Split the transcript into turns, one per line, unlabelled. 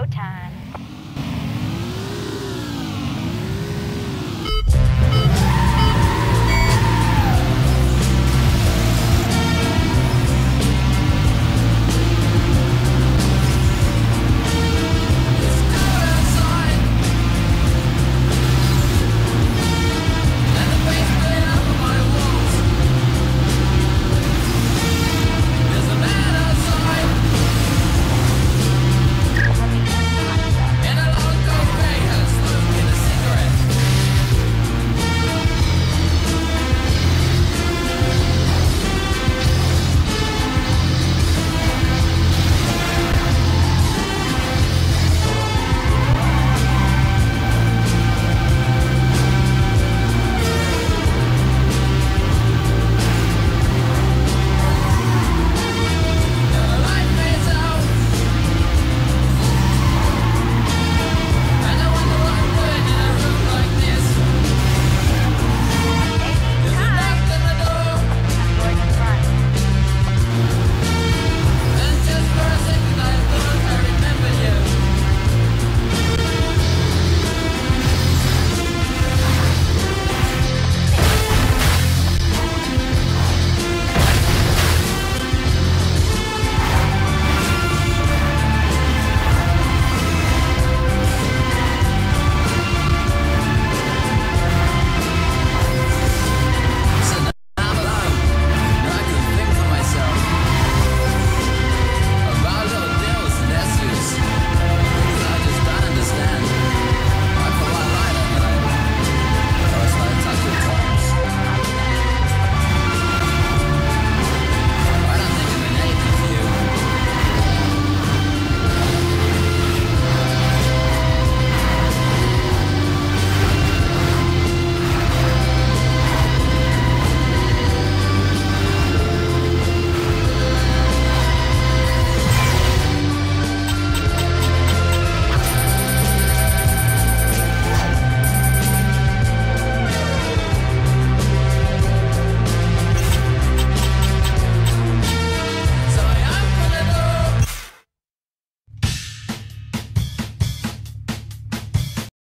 no time.